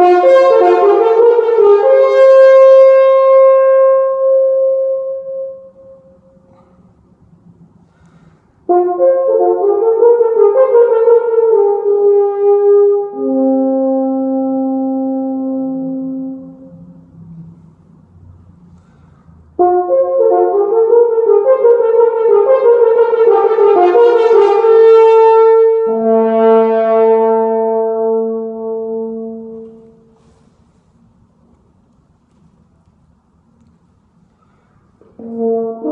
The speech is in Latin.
Música Oh.